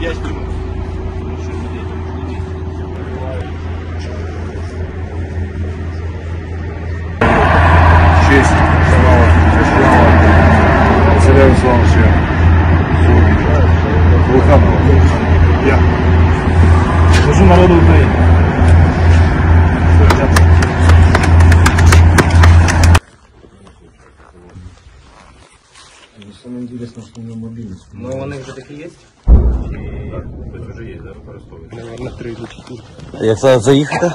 Я зніму. Тому що людей там. Я служу народу України. Самое интересное, что у него мобильность. Ну вони вже такі є? Так, тобто вже є, зараз використовують. Наверное, три или чотири. Як це заїхати?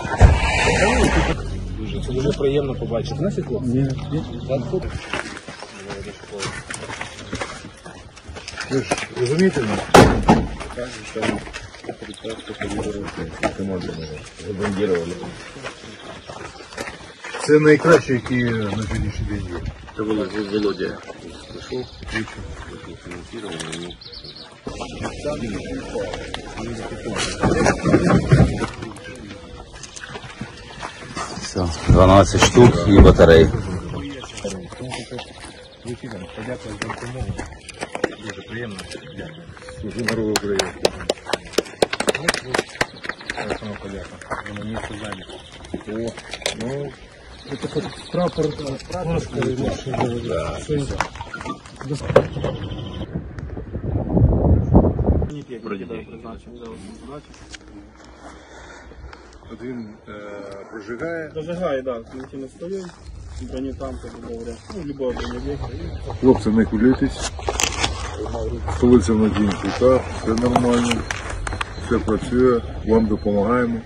Дуже. Це дуже приємно побачити. Знаєте, хлопці? Ні, ні. Ви ж розумієте мене? Це найкраще, які на сьогоднішній день є. Це було Володя. Все, 12 штук і батарей. Подякую за допомогу. Дуже приємно. Дякую. Служу народу України. Це саме подяка. Воно місце зайняте. О, ну, це хоч прапор, прапор, От він е, прожигає. Зажигає, да, на стоїть, бронетанка, говоря, ну, любого броневика. Хлопці, не хвилюйтесь. Столиця в надійних руках, все нормально, все працює, вам допомагаємо.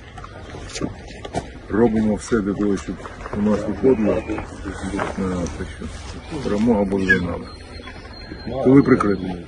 Робимо все для того, щоб у нас виходило. Е, Так перемога буде нами. Коли прикрити.